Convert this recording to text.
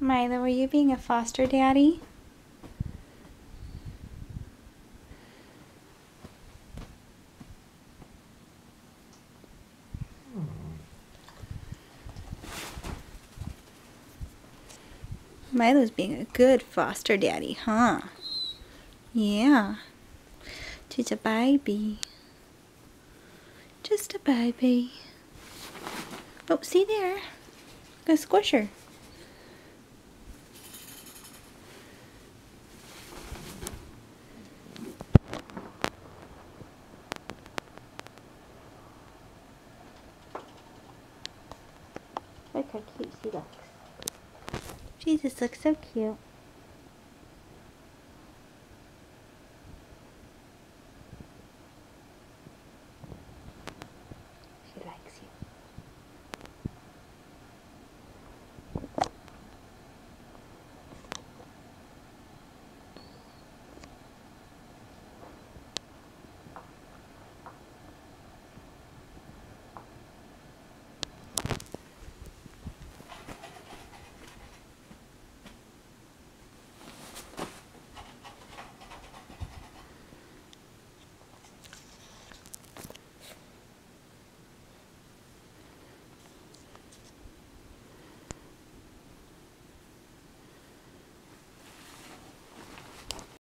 Milo, are you being a foster daddy? Milo's being a good foster daddy, huh? Yeah. Just a baby. Just a baby. Oh, see there. Gonna squish her. Look how cute she looks. Just looks so cute.